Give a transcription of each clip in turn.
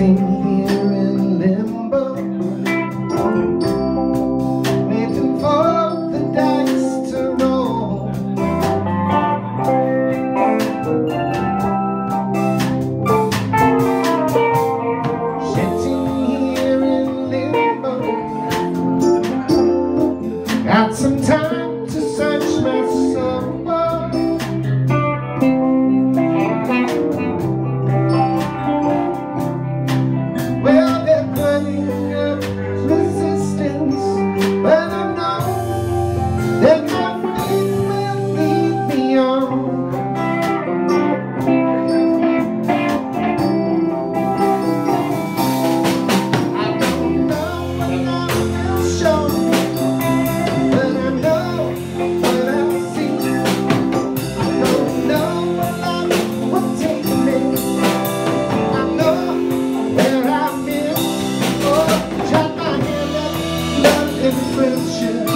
sitting here in limbo. Waiting for the dice to roll. Sitting here in limbo. Got some friendship.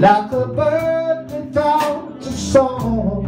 like a bird without a song.